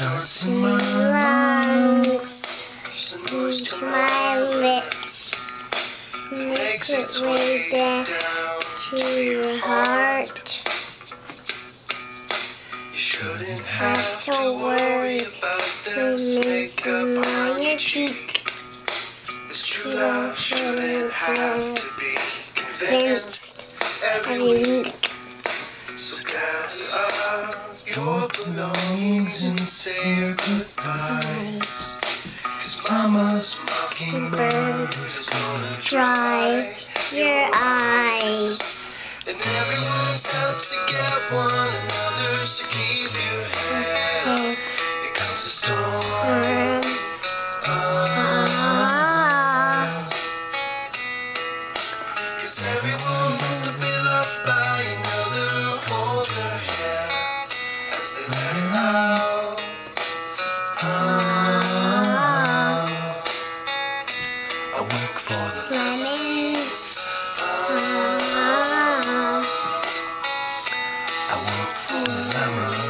starts in my lungs. Noise to my lips. Makes its way down to your heart. You shouldn't Have to worry about The this makeup on your cheek. This true love shouldn't have to be convinced every week. Your belongings and say your goodbyes. Cause mama's mockingbird is gonna Dry your eyes. And everyone's out to get one another, so keep your head up. Here comes a storm. um, Ah. Cause everyone's Father. I want for the lemon.